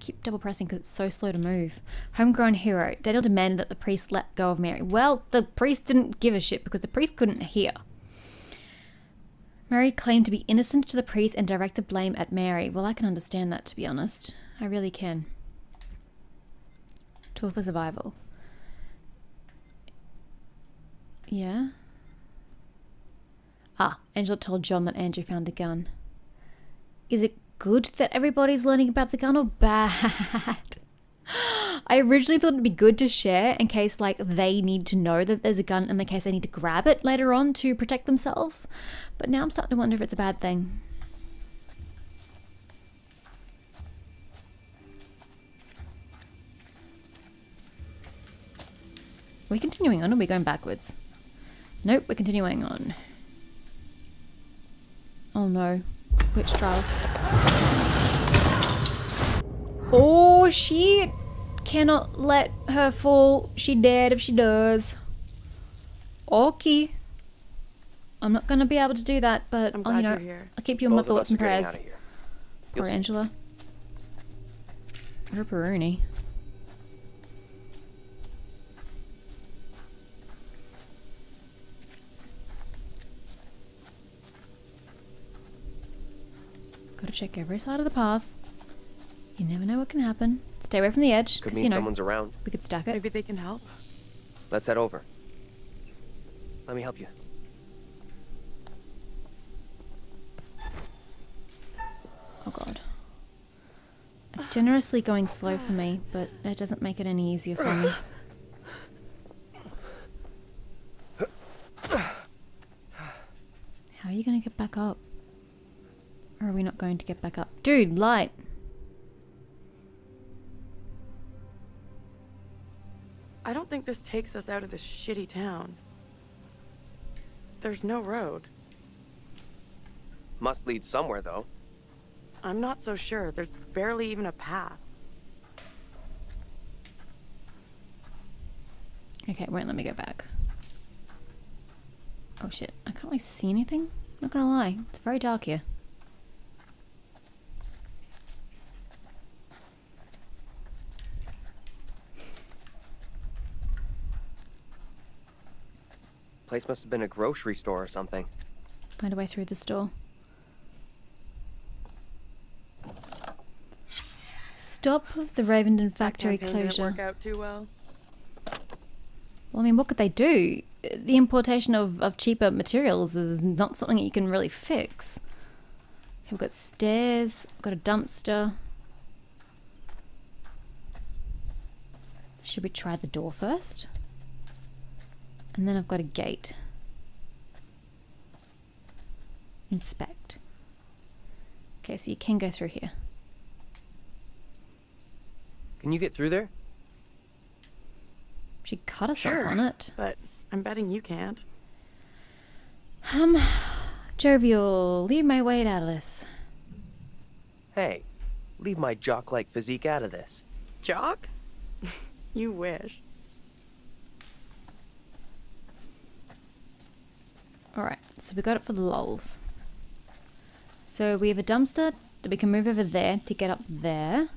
keep double pressing because it's so slow to move. Homegrown hero. Daniel demanded that the priest let go of Mary. Well, the priest didn't give a shit because the priest couldn't hear. Mary claimed to be innocent to the priest and directed blame at Mary. Well, I can understand that, to be honest. I really can. Tool for survival. Yeah? Ah, Angela told John that Andrew found a gun. Is it good that everybody's learning about the gun or bad? I originally thought it'd be good to share in case like they need to know that there's a gun in the case they need to grab it later on to protect themselves. But now I'm starting to wonder if it's a bad thing. Are we continuing on or are we going backwards? Nope, we're continuing on. Oh no. Witch trials. Oh, she cannot let her fall. She dead if she does. Okay. I'm not gonna be able to do that, but I'm I'll, you know, here. I'll keep you in my Both of thoughts and prayers. out of. Poor You'll see. Angela. Her Peruni. Gotta check every side of the path. You never know what can happen. Stay away from the edge, Could mean you know someone's around. we could stack it. Maybe they can help. Let's head over. Let me help you. Oh god. It's generously going slow for me, but that doesn't make it any easier for me. How are you gonna get back up? Or are we not going to get back up? Dude, light! I don't think this takes us out of this shitty town. There's no road. Must lead somewhere, though. I'm not so sure. There's barely even a path. Okay, wait, let me go back. Oh shit, I can't really see anything? Not gonna lie, it's very dark here. Place must have been a grocery store or something. Find a way through this door. Stop the Ravenden factory Campaign didn't closure. work out too well. Well, I mean, what could they do? The importation of, of cheaper materials is not something that you can really fix. Okay, we've got stairs, we've got a dumpster. Should we try the door first? And then I've got a gate. Inspect. Okay, so you can go through here. Can you get through there? She cut herself Sure. on it. But I'm betting you can't. Um, jovial, leave my weight out of this. Hey, leave my jock-like physique out of this. Jock? you wish. Alright, so we got it for the lols. So we have a dumpster that we can move over there to get up there.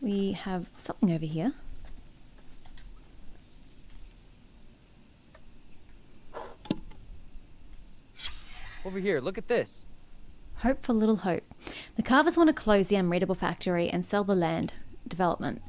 We have something over here. Over here, look at this. Hope for little hope. The carvers want to close the unreadable factory and sell the land development.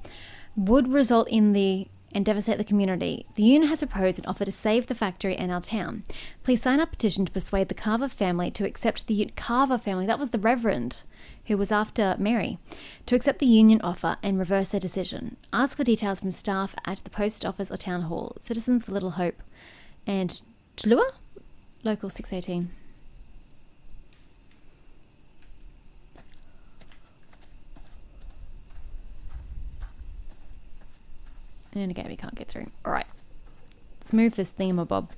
Would result in the and devastate the community. The union has proposed an offer to save the factory and our town. Please sign a petition to persuade the Carver family to accept the Carver family. That was the Reverend who was after Mary to accept the union offer and reverse their decision. Ask for details from staff at the post office or town hall. Citizens for Little Hope and Chalua, local 618. And again, we can't get through. Alright. Let's move this thingamabob.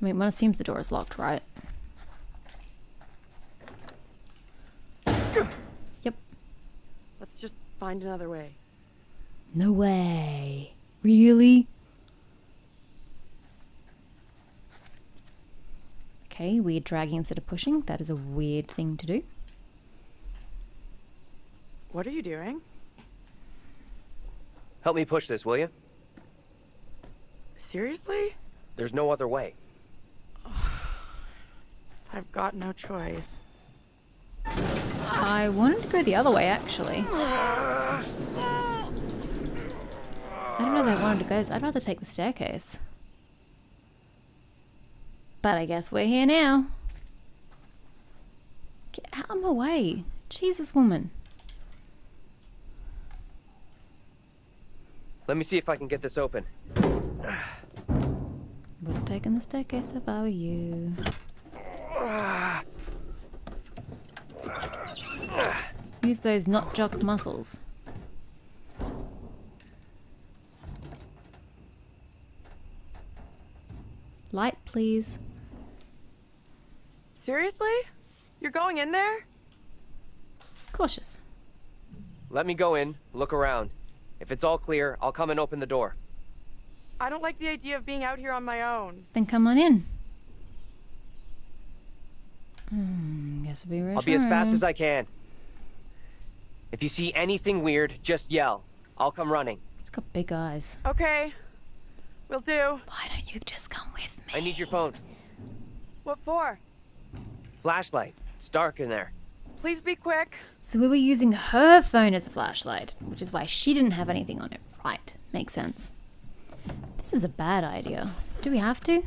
I mean, one assumes the door is locked, right? Yep. Let's just find another way. No way. Really? Okay, weird dragging instead of pushing. That is a weird thing to do. What are you doing? Help me push this, will you? Seriously? There's no other way. I've got no choice. I wanted to go the other way, actually. I don't know that I wanted to go. I'd rather take the staircase. But I guess we're here now. Get out of my way. Jesus, woman. Let me see if I can get this open. Would have taken the staircase if I were you. Use those not jock muscles. Light, please. Seriously? You're going in there? Cautious. Let me go in, look around. If it's all clear, I'll come and open the door. I don't like the idea of being out here on my own. Then come on in. Hmm, guess we'll be right I'll be as fast as I can. If you see anything weird, just yell. I'll come running. It's got big eyes. Okay. we'll do. Why don't you just come with me? I need your phone. What for? Flashlight. It's dark in there. Please be quick. So we were using her phone as a flashlight, which is why she didn't have anything on it. Right, makes sense. This is a bad idea. Do we have to?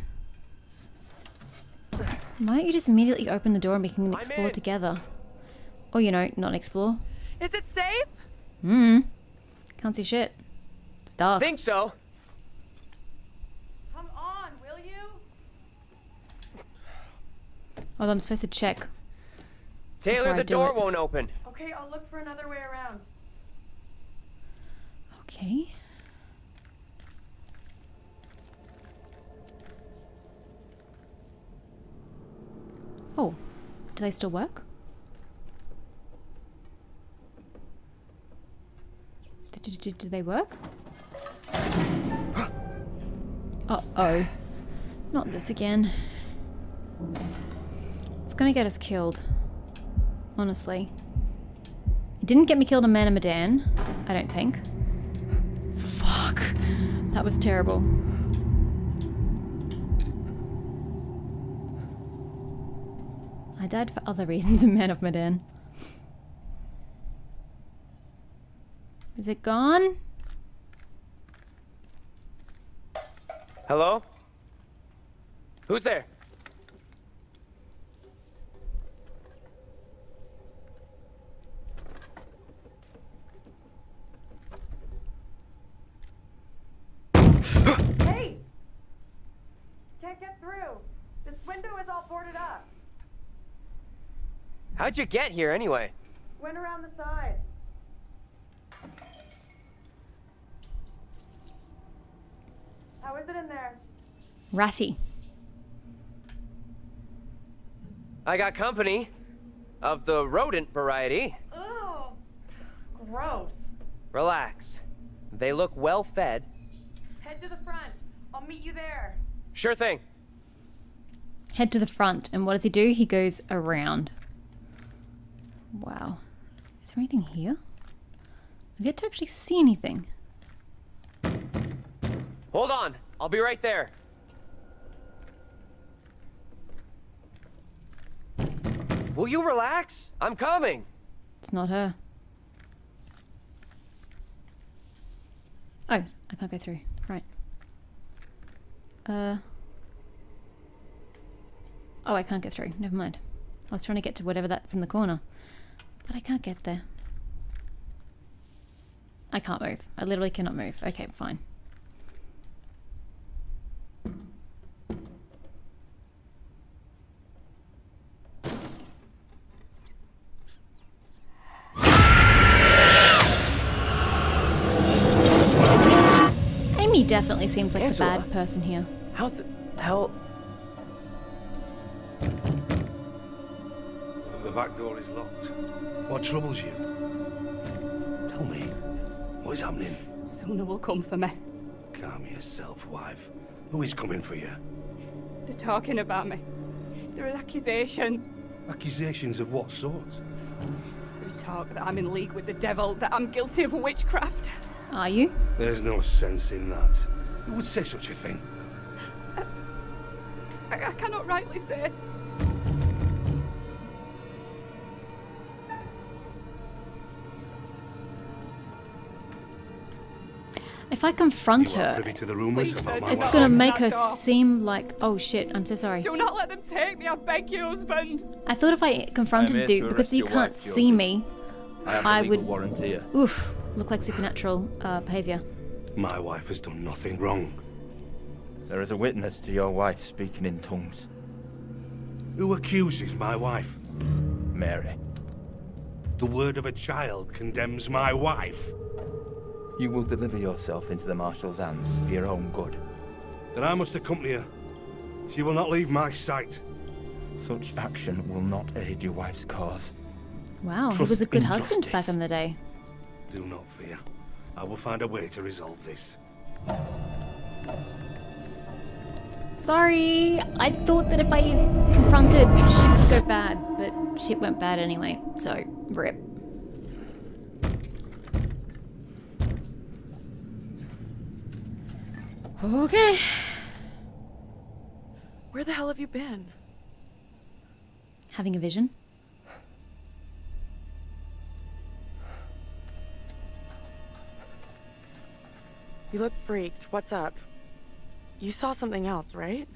Why don't you just immediately open the door and we can explore together? Or, you know, not explore. Is it safe? Hmm. Can't see shit. It's dark. Think so. Come on, will you? Although I'm supposed to check. Taylor, the door it. won't open. Okay, I'll look for another way around. Okay. Oh, do they still work? Do, do, do they work? Uh oh. Not this again. It's gonna get us killed. Honestly. Didn't get me killed in Man of Medan, I don't think. Fuck. That was terrible. I died for other reasons in Man of Medan. Is it gone? Hello? Who's there? Hey! Can't get through. This window is all boarded up. How'd you get here anyway? Went around the side. How is it in there? Ratty. I got company. Of the rodent variety. Ugh. Gross. Relax. They look well fed. Head to the front. I'll meet you there. Sure thing. Head to the front. And what does he do? He goes around. Wow. Is there anything here? I've yet to actually see anything. Hold on. I'll be right there. Will you relax? I'm coming. It's not her. Oh, I can't go through. Right. Uh. Oh, I can't get through. Never mind. I was trying to get to whatever that's in the corner. But I can't get there. I can't move. I literally cannot move. Okay, fine. Amy definitely seems like the bad person here. How the hell? The back door is locked. What troubles you? Tell me, what is happening? Sona will come for me. Calm yourself, wife. Who is coming for you? They're talking about me. There are accusations. Accusations of what sort? They talk that I'm in league with the devil, that I'm guilty of witchcraft. Are you? There's no sense in that. Who would say such a thing? I, I cannot rightly say. If I confront her, to the rumours Please, about my it's gonna make her door. seem like, oh shit, I'm so sorry. Do not let them take me, I beg you, husband. I thought if I confronted here you because you can't wife, see me, I have I a would- warrant here. oof, look like supernatural uh, behavior. My wife has done nothing wrong. There is a witness to your wife speaking in tongues. Who accuses my wife? Mary. The word of a child condemns my wife. You will deliver yourself into the Marshal's hands for your own good. Then I must accompany her. She will not leave my sight. Such action will not aid your wife's cause. Wow, he was a good in husband back in the day. Do not fear. I will find a way to resolve this. Sorry, I thought that if I confronted, shit would go bad, but shit went bad anyway, so rip. Okay. Where the hell have you been? Having a vision? You look freaked. What's up? You saw something else, right?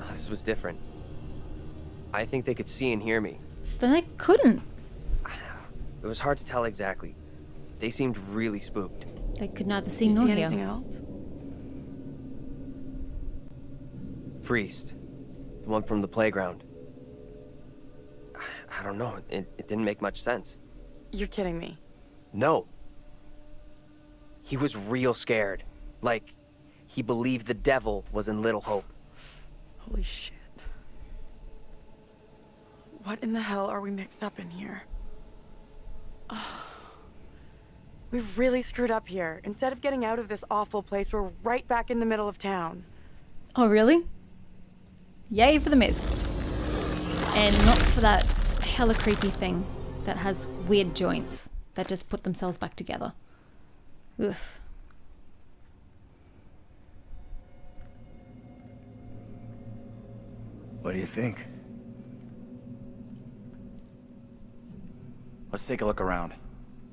Oh, this was different. I think they could see and hear me. Then they couldn't. It was hard to tell exactly. They seemed really spooked. They could neither see you nor hear. anything else? Priest. The one from the playground. I don't know. It, it didn't make much sense. You're kidding me. No. He was real scared. Like, he believed the devil was in Little Hope. Holy shit. What in the hell are we mixed up in here? Ugh. We've really screwed up here. Instead of getting out of this awful place, we're right back in the middle of town. Oh, really? Yay for the mist. And not for that hella creepy thing that has weird joints that just put themselves back together. Oof. What do you think? Let's take a look around.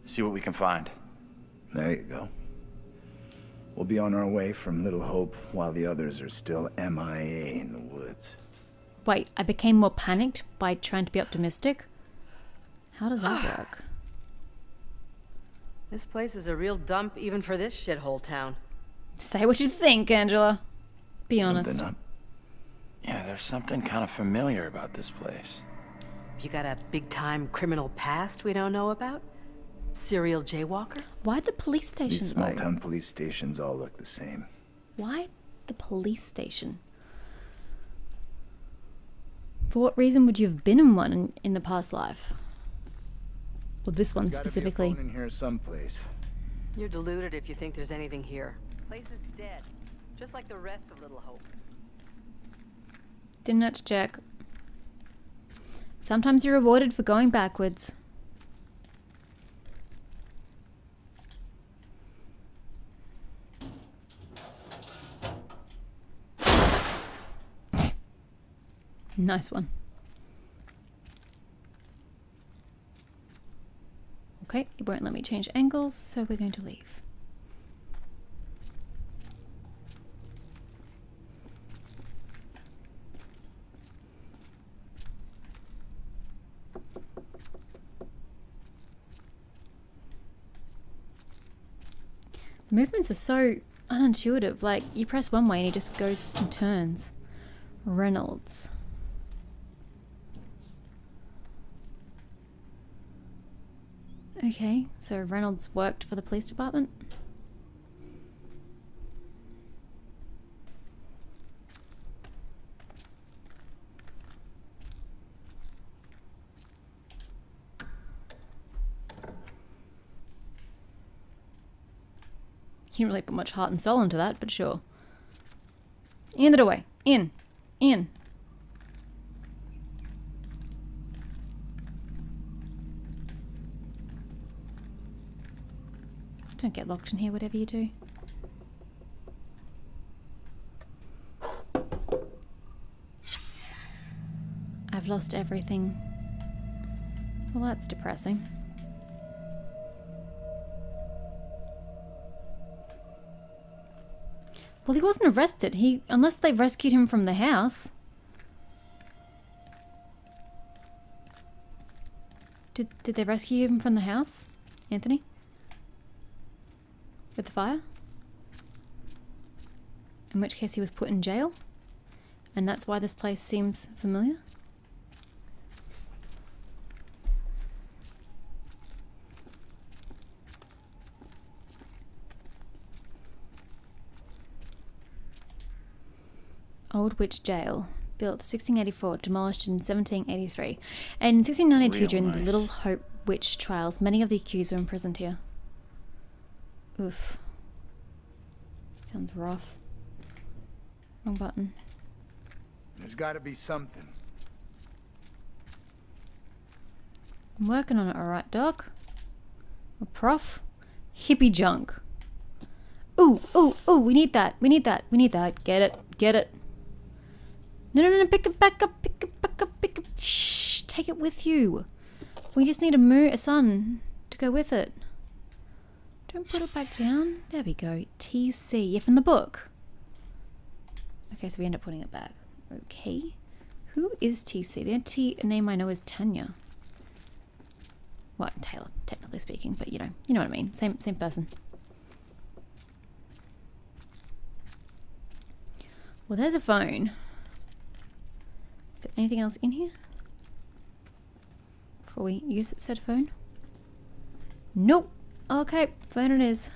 See what we can find. There you go. We'll be on our way from Little Hope while the others are still MIA in the woods. Wait, I became more panicked by trying to be optimistic? How does that ah. work? This place is a real dump even for this shithole town. Say what you think, Angela. Be honest. Up? Yeah, there's something kind of familiar about this place. You got a big time criminal past we don't know about? Serial jaywalker? Why the police station These small-town police stations all look the same. Why the police station? For what reason would you have been in one in, in the past life? Well, this one There's gotta be a specifically. phone in here someplace. You're deluded if you think there's anything here. This Place is dead. Just like the rest of Little Hope. Didn't have to check. Sometimes you're rewarded for going backwards. nice one. Okay, it won't let me change angles, so we're going to leave. Movements are so unintuitive. Like, you press one way and he just goes and turns. Reynolds. Okay, so Reynolds worked for the police department? He didn't really put much heart and soul into that, but sure. In the doorway. In. In. Don't get locked in here, whatever you do. I've lost everything. Well, that's depressing. Well, he wasn't arrested. He, unless they rescued him from the house. Did did they rescue him from the house, Anthony? With the fire? In which case he was put in jail? And that's why this place seems familiar? Old Witch Jail, built 1684, demolished in 1783. And in 1692, Real during the. Little Hope witch trials, many of the accused were imprisoned here. Oof. Sounds rough. Wrong button. There's gotta be something. I'm working on it, alright, Doc. A prof? Hippie junk. Ooh, ooh, ooh, we need that. We need that. We need that. Get it. Get it. No, no, no, pick it back up. Pick it back up. Pick it. Shh. Take it with you. We just need a moon, a sun to go with it. Don't put it back down. There we go. TC. Yeah, from the book. Okay, so we end up putting it back. Okay. Who is TC? The T name I know is Tanya. Well, Taylor, technically speaking, but you know, you know what I mean. Same, same person. Well, there's a phone. Is there anything else in here? Before we use said phone? Nope. Okay, phone it is.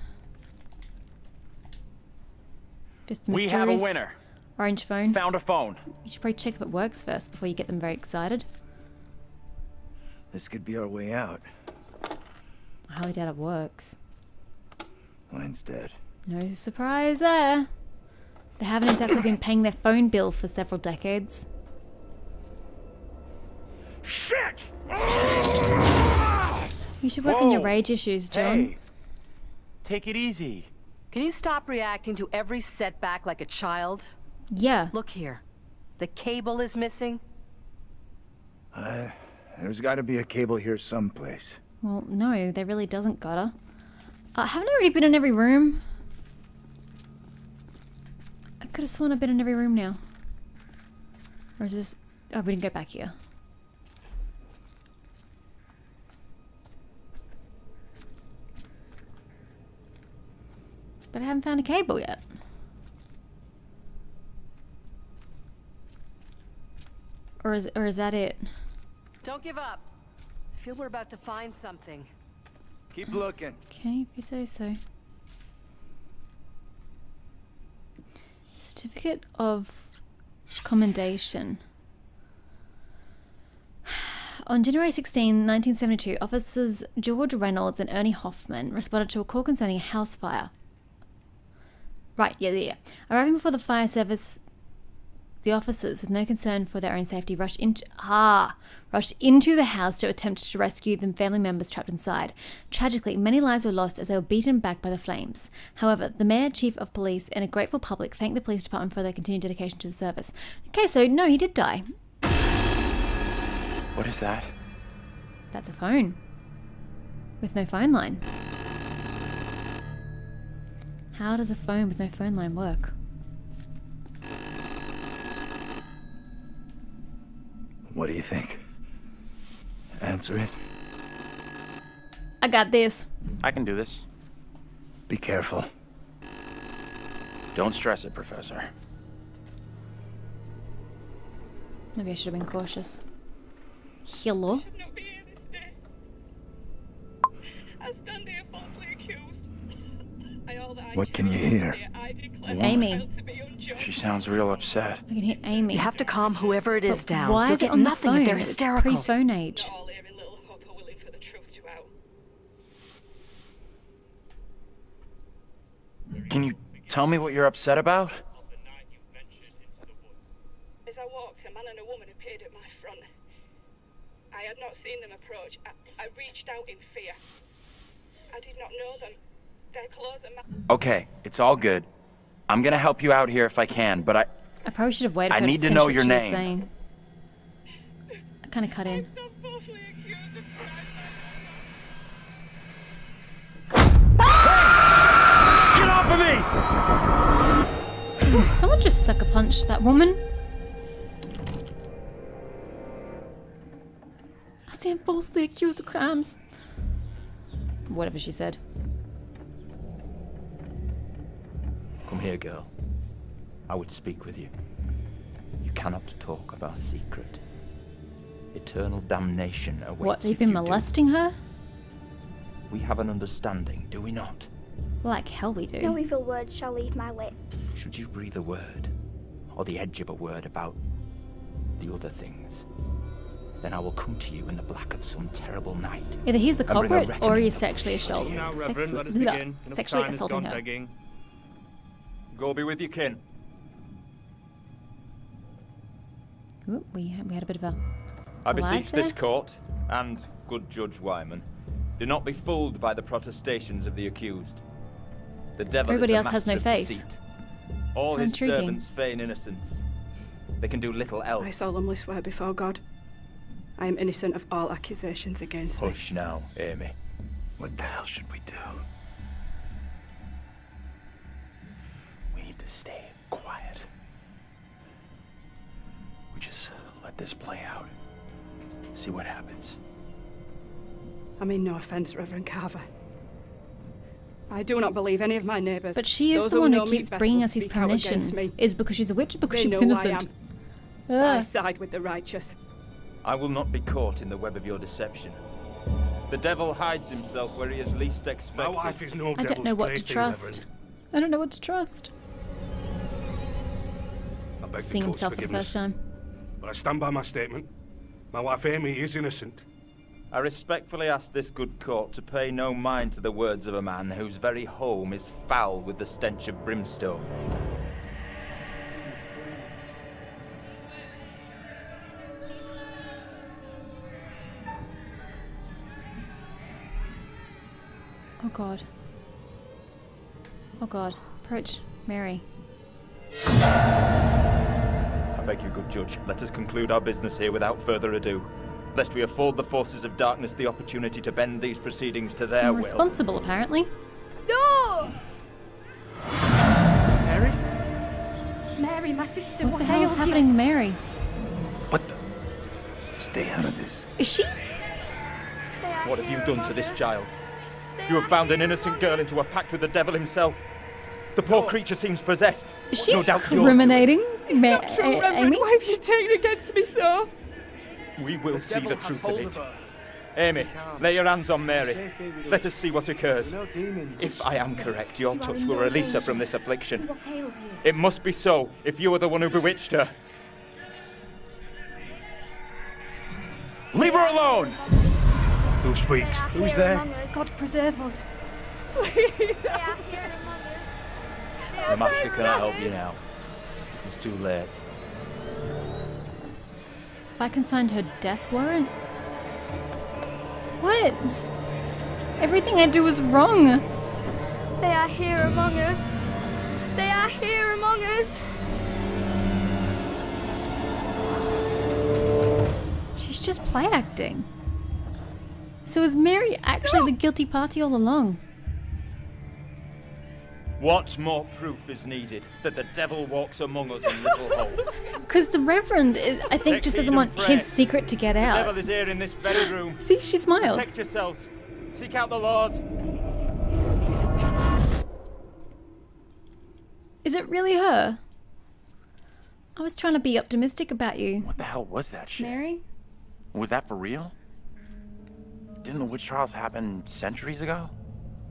Just a We have a mysterious winner. Orange phone. Found a phone. You should probably check if it works first before you get them very excited. This could be our way out. I highly doubt it works. Line's dead. No surprise there. They haven't exactly been paying their phone bill for several decades. Shit! You should work on your rage issues, John. Hey, take it easy. Can you stop reacting to every setback like a child? Yeah. Look here. The cable is missing. Uh, there's gotta be a cable here someplace. Well, no, there really doesn't gotta. Uh, haven't I already been in every room? I could have sworn I've been in every room now. Or is this... Oh, we didn't go back here. But I haven't found a cable yet. Or is, or is that it? Don't give up. I feel we're about to find something. Keep looking. Okay, if you say so. Certificate of Commendation. On January 16, 1972, officers George Reynolds and Ernie Hoffman responded to a call concerning a house fire. Right, yeah, yeah, yeah. Arriving before the fire service, the officers, with no concern for their own safety, rushed into ah rushed into the house to attempt to rescue the family members trapped inside. Tragically, many lives were lost as they were beaten back by the flames. However, the mayor, chief of police, and a grateful public thanked the police department for their continued dedication to the service. Okay, so no, he did die. What is that? That's a phone with no phone line. How does a phone with no phone line work? What do you think? Answer it. I got this. I can do this. Be careful. Don't stress it, Professor. Maybe I should have been cautious. Hello? What can you hear? dear, I declare Amy. myself to be unjust. She sounds real upset. I can hear Amy. You have to calm whoever it is But down. Why You'll is it get on the nothing phone? if they're It's hysterical. pre-phone age. Not all here in Little Hope are willing for the truth to out. Can you tell me what you're upset about? As I walked, a man and a woman appeared at my front. I had not seen them approach. I, I reached out in fear. I did not know them. Okay, it's all good. I'm gonna help you out here if I can, but I. I probably should have waited I for her need to finish know your name. saying. I kind of cut in. so falsely accused of crime. Get off of me! Someone just sucker punched that woman. I stand falsely accused of crimes. Whatever she said. Come here, girl. I would speak with you. You cannot talk of our secret. Eternal damnation awaits What, they've if been you do. molesting her? We have an understanding, do we not? Like hell we do. No evil word shall leave my lips. Should you breathe a word, or the edge of a word about the other things, then I will come to you in the black of some terrible night. Either he's the a culprit or he's sexually what assaulting. Now, sex- let us begin. Enough sexually assaulting her. begging. Go be with your kin. Ooh, we, we had a bit of a. I Collide beseech this court, and good Judge Wyman, do not be fooled by the protestations of the accused. The devil Everybody is else has no master of face. deceit. All How his intriguing. servants feign innocence. They can do little else. I solemnly swear before God, I am innocent of all accusations against me. Hush now, Amy. What the hell should we do? To stay quiet. We just let this play out. See what happens. I mean no offence, Reverend Carver. I do not believe any of my neighbours. But she is those the one know who keeps bringing us these speak out against premonitions. Is because she's a witch or because They she's know who I innocent? am. I Ah. side with the righteous. I will not be caught in the web of your deception. The devil hides himself where he is least expected. My expected. wife is no I don't know what to trust. Reverend. I don't know what to trust. I beg Seeing himself for the first time. But I stand by my statement. My wife Amy is innocent. I respectfully ask this good court to pay no mind to the words of a man whose very home is foul with the stench of brimstone. Oh god. Oh god. Approach Mary. I you, good judge, let us conclude our business here without further ado, lest we afford the forces of darkness the opportunity to bend these proceedings to their I'm will. responsible, apparently. No! Mary? Mary, my sister, What, what, the hell is ails happening you? Mary? What the? Stay out of this. Is she? What have you done to this child? You have bound an innocent girl into a pact with the devil himself. The poor creature seems possessed. Is she no doubt you're criminating It's Ma- not true, A- Reverend. Amy? Why have you taken against me so? We will see the truth of it. of. Amy, lay your hands on Mary. Safe here with Let us. us see what occurs. We're no demons. If I am correct, your You touch will no release her from this affliction. What ails you? It must be so, if you are the one who bewitched her. Leave her alone! Who speaks? Who's there? God preserve us. Please. They are here among us. The master here cannot help you now. It is too late. If I can sign her death warrant? What? Everything I do is wrong. They are here among us. They are here among us. She's just play acting. So is Mary actually the guilty party all along? What more proof is needed that the devil walks among us in Little Hope? Because the Reverend, is, I think, Take just doesn't want pray. his secret to get The out. devil is here in this very room. See, she smiled. Protect yourselves. Seek out the Lord. Is it really her? I was trying to be optimistic about you, What the hell was that shit? Mary. Was that for real? Didn't the witch trials happen centuries ago?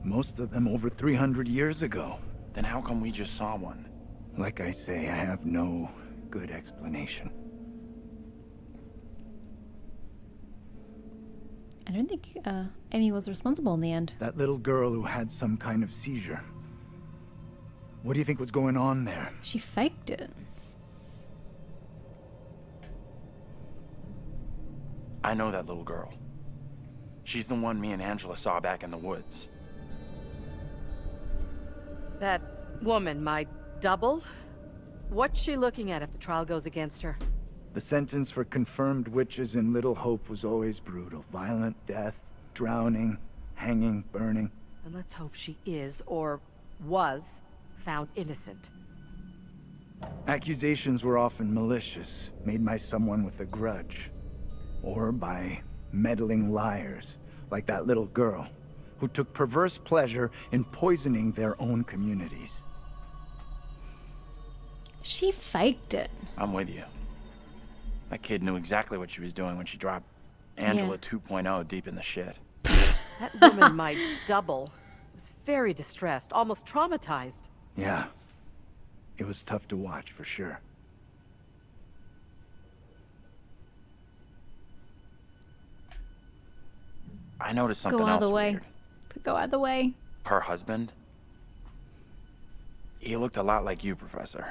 Most of them over 300 years ago. Then how come we just saw one? Like I say, I have no good explanation. I don't think uh, Amy was responsible in the end. That little girl who had some kind of seizure. What do you think was going on there? She faked it. I know that little girl. She's the one me and Angela saw back in the woods. That woman, my double? What's she looking at if the trial goes against her? The sentence for confirmed witches in Little Hope was always brutal. Violent death, drowning, hanging, burning. And let's hope she is, or was, found innocent. Accusations were often malicious, made by someone with a grudge. Or by meddling liars, like that little girl, who took perverse pleasure in poisoning their own communities. She faked it. I'm with you. That kid knew exactly what she was doing when she dropped Angela Yeah. 2.0 deep in the shit. That woman, might double, was very distressed, almost traumatized. Yeah. It was tough to watch, for sure. I noticed something Go else either way. out of the way. Her husband, he looked a lot like you, Professor.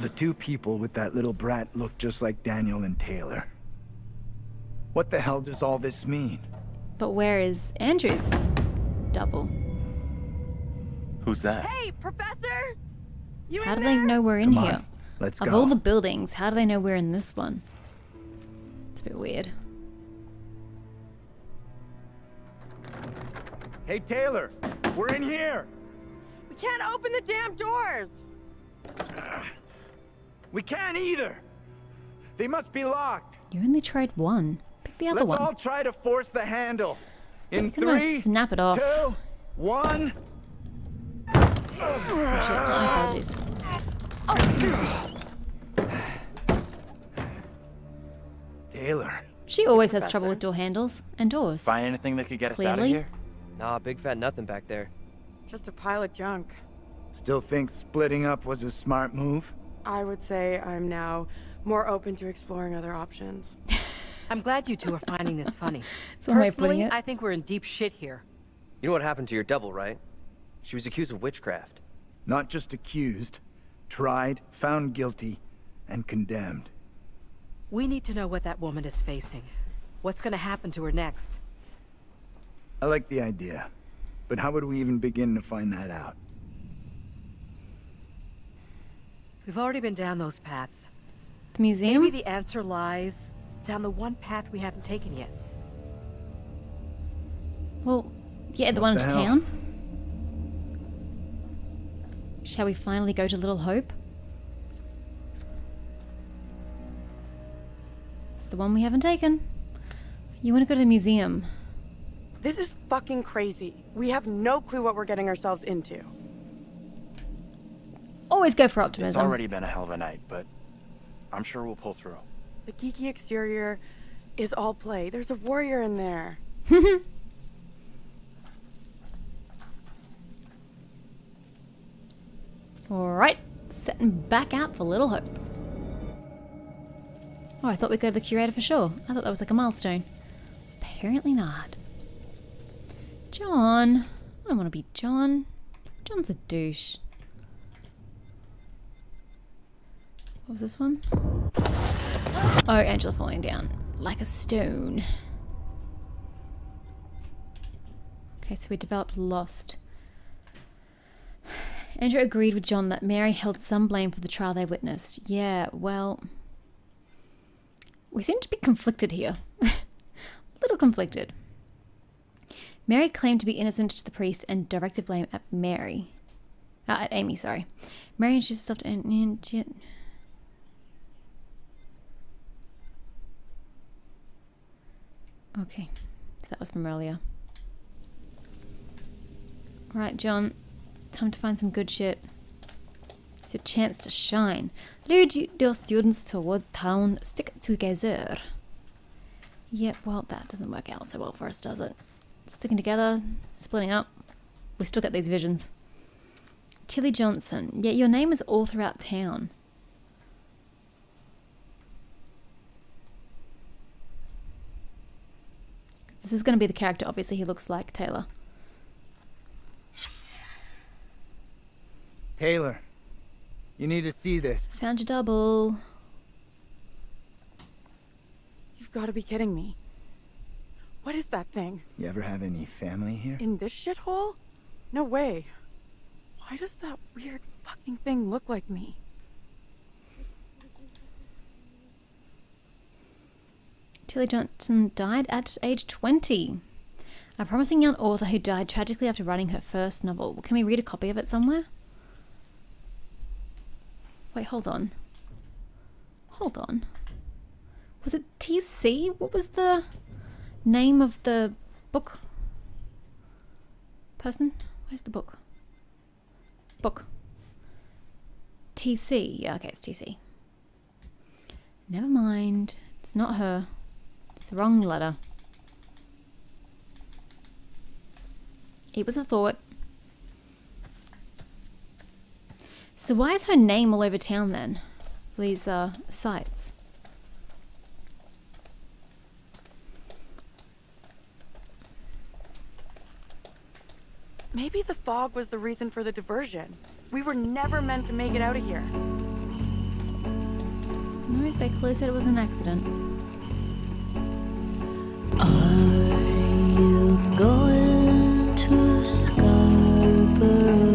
The two people with that little brat looked just like Daniel and Taylor. What the hell does all this mean? But where is Andrew's double? Who's that? Hey, Professor! You How in do they know we're in Come on, here? let's of go. all the buildings, how do they know we're in this one? It's a bit weird. Hey, Taylor! We're in here! We can't open the damn doors! Uh, we can't either! They must be locked. You only tried one. Pick the other one. Let's all try to force the handle. In Can three, snap it off? two, one. Oh, shit. My apologies. Taylor. She always has trouble with door handles and doors. Find anything that could get us out of here? Nah, big fat nothing back there. Just a pile of junk. Still think splitting up was a smart move? I would say I'm now more open to exploring other options. I'm glad you two are finding this funny. That's one way of putting Personally. I think we're in deep shit here. You know what happened to your double, right? She was accused of witchcraft. Not just accused, tried, found guilty, and condemned. We need to know what that woman is facing. What's gonna happen to her next? I like the idea, but how would we even begin to find that out? We've already been down those paths. The museum? Maybe the answer lies down the one path we haven't taken yet. Well, yeah, the What one the into hell? town. Shall we finally go to Little Hope? It's the one we haven't taken. You want to go to the museum? This is fucking crazy. We have no clue what we're getting ourselves into. Always go for optimism. It's already been a hell of a night, but I'm sure we'll pull through. The geeky exterior is all play. There's a warrior in there. Alright, setting back out for Little Hope. Oh, I thought we'd go to the curator for sure. I thought that was like a milestone. Apparently not. John. I don't want to be John. John's a douche. What was this one? Oh, Angela falling down like a stone. Okay, so we developed Lost. Andrew agreed with John that Mary held some blame for the trial they witnessed. Yeah, well. We seem to be conflicted here. A little conflicted. Mary claimed to be innocent to the priest and directed blame at Mary. Uh, at Amy, sorry. Mary introduced herself to. she- Okay, so that was from earlier. Right, John. Time to find some good shit. It's your chance to shine. Lead your students towards town. Stick together. Yep, well, that doesn't work out so well for us, does it? Sticking together, splitting up. We still get these visions. Tilly Johnson. Yet your name is all throughout town. This is going to be the character, obviously, he looks like Taylor. Taylor, you need to see this. Found your double. You've got to be kidding me. What is that thing? You ever have any family here? In this shithole? No way. Why does that weird fucking thing look like me? Tilly Johnson died at age 20. A promising young author who died tragically after writing her first novel. Can we read a copy of it somewhere? Wait, hold on. Hold on. Was it TC? What was the name of the book? Person? Where's the book? Book. TC. Yeah, okay, it's TC. Never mind. It's not her. It's the wrong letter. It was a thought. So why is her name all over town then? For these uh, sites? Maybe the fog was the reason for the diversion. We were never meant to make it out of here. No, they clearly said it was an accident. Are you going to Scarborough?